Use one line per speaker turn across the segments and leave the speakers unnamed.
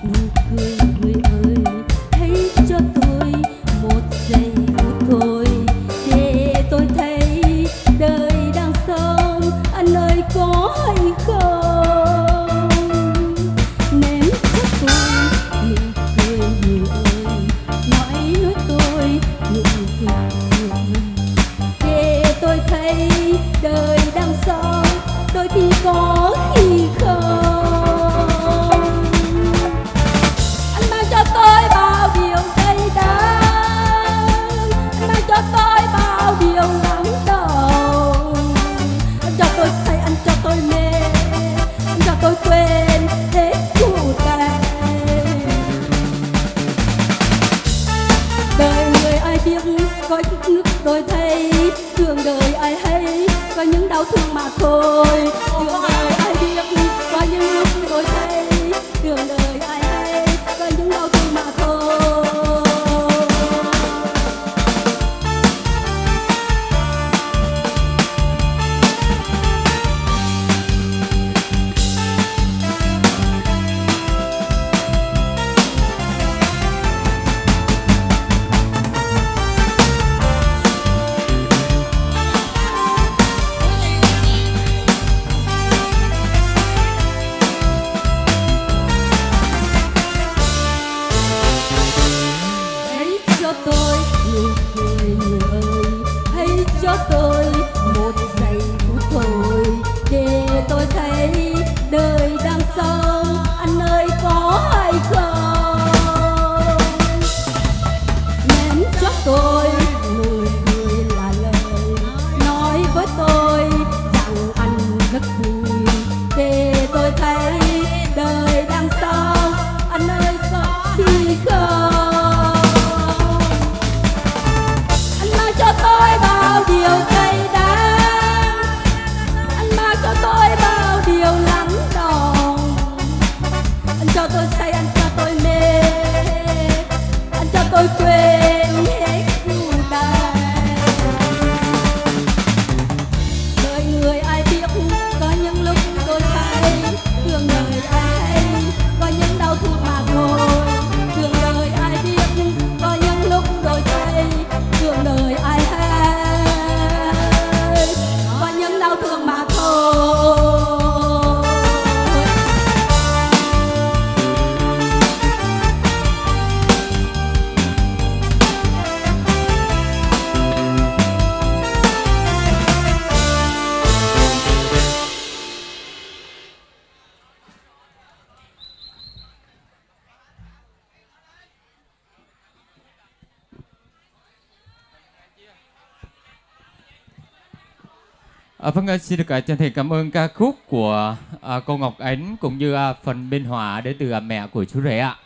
Mm-hmm. biết coi khúc nước đôi thay. Thương đời ai hay, có những đau thương mà thôi. Đường đời ai biết, có những lúc đôi thay. Đường đời
À, vâng, à, xin được à, chân thành cảm ơn ca khúc của à, cô Ngọc Ánh cũng như à, phần biên hòa đến từ à, mẹ của chú rể ạ.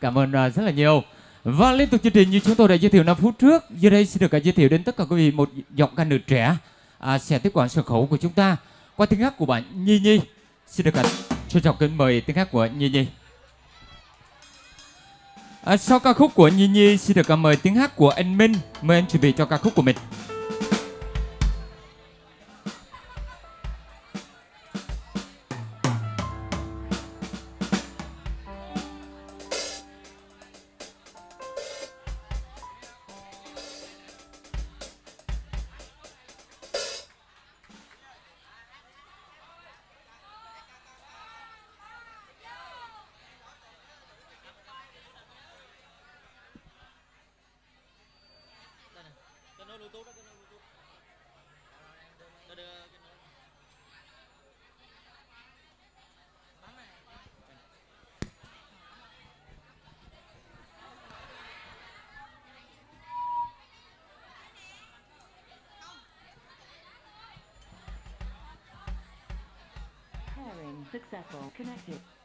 Cảm ơn à, rất là nhiều. Và liên tục chương trình như chúng tôi đã giới thiệu 5 phút trước, giờ đây xin được à, giới thiệu đến tất cả quý vị một giọng ca nữ trẻ à, sẽ tiếp quản sân khấu của chúng ta qua tiếng hát của bạn Nhi Nhi. Xin được à, trân trọng kính mời tiếng hát của Nhi Nhi. À, sau ca khúc của Nhi Nhi xin được à, mời tiếng hát của anh Minh. Mời anh chuẩn bị cho ca khúc của mình.
nó bluetooth Pairing successful. Connected.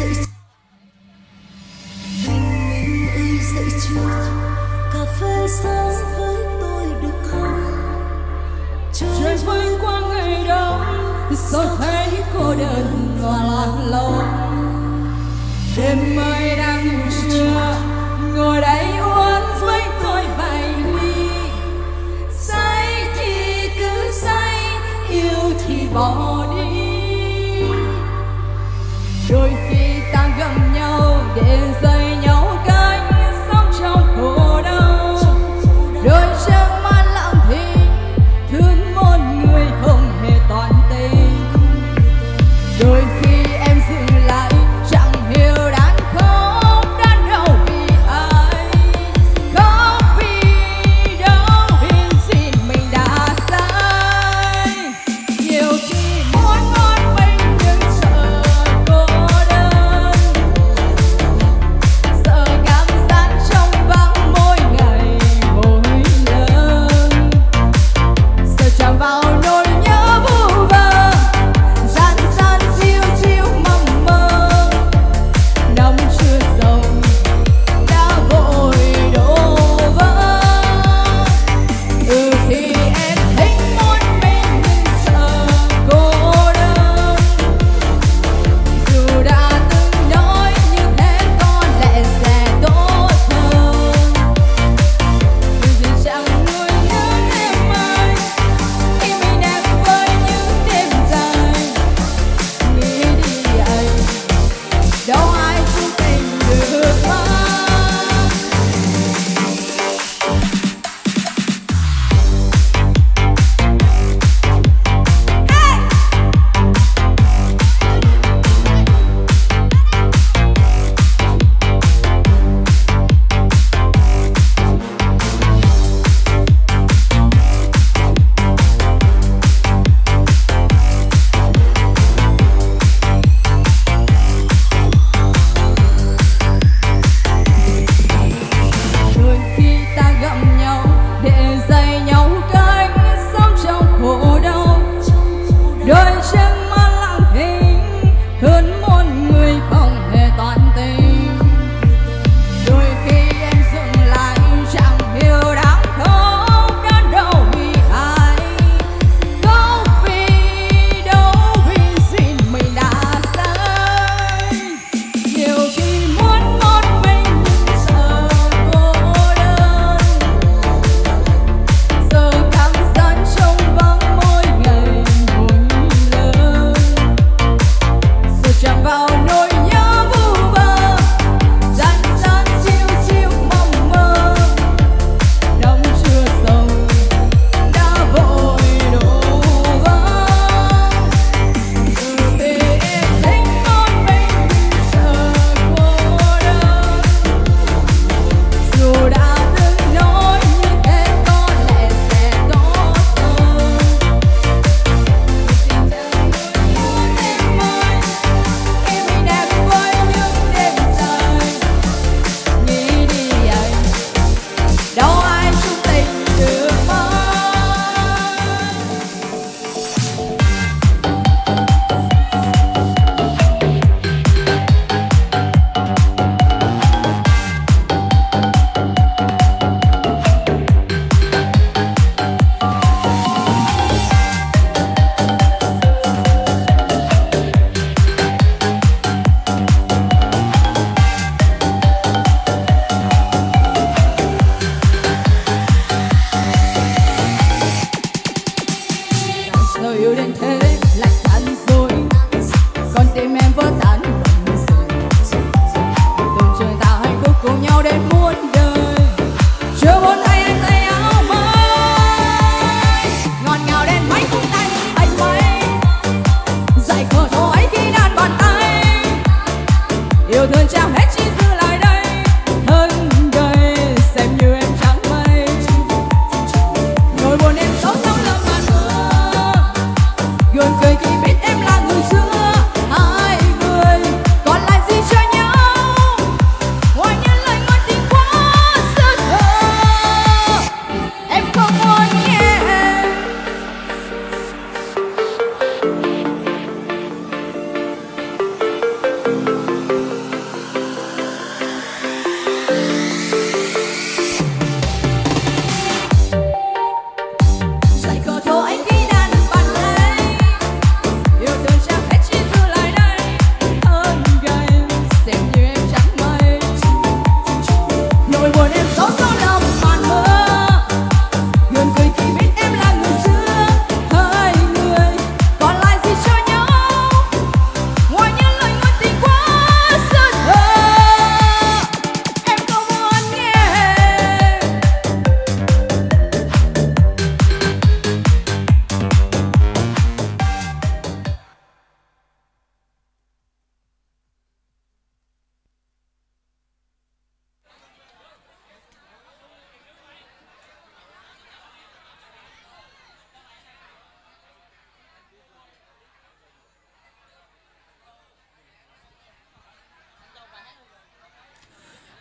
Ơi dậy Mình ơi dậy chưa Cà phê sáng với tôi được không
trời vơi qua ngày đông sao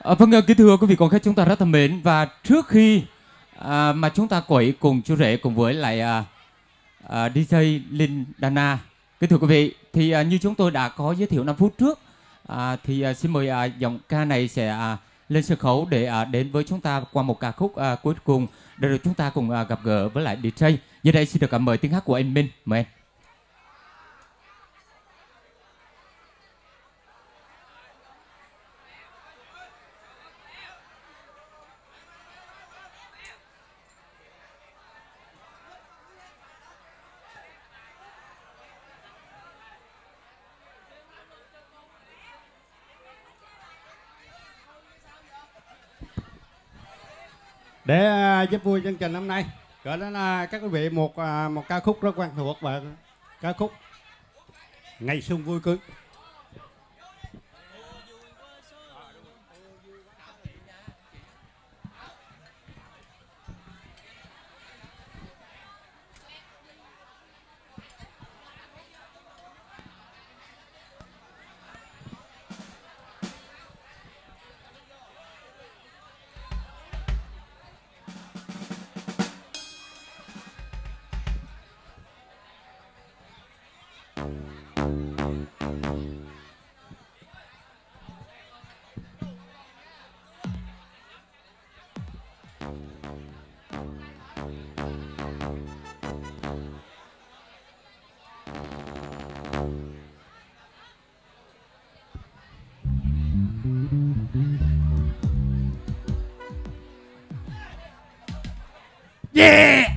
À, vâng, ờ, kính thưa quý vị con khách chúng ta rất thân mến và trước khi à, mà chúng ta quẩy cùng chú rể cùng với lại à, à, DJ Linh Dana, kính thưa quý vị thì à, như chúng tôi đã có giới thiệu 5 phút trước à, thì à, xin mời à, giọng ca này sẽ à, lên sân khấu để à, đến với chúng ta qua một ca khúc à, cuối cùng để rồi chúng ta cùng à, gặp gỡ với lại DJ. Giờ đây xin được cảm mời tiếng hát của anh Minh, mời em.
Để à, giúp vui chương trình hôm nay, gửi đến là các quý vị một à, một ca khúc rất quen thuộc và ca khúc ngày xuân vui cưới. Yeah!